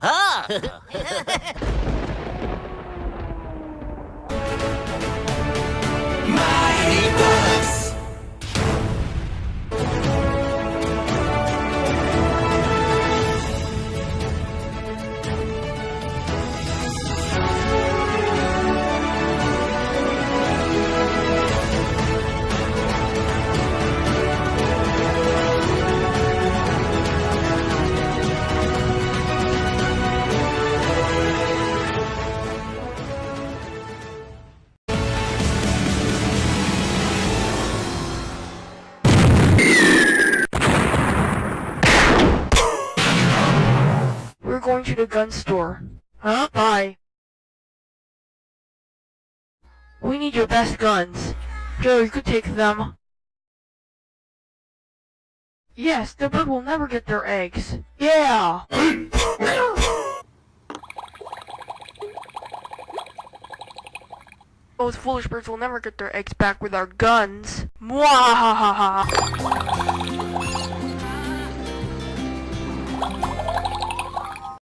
We're going to the gun store. Huh? Bye. We need your best guns. Joe, you could take them. Yes, the bird will never get their eggs. Yeah! Those foolish birds will never get their eggs back with our guns. Mwahaha!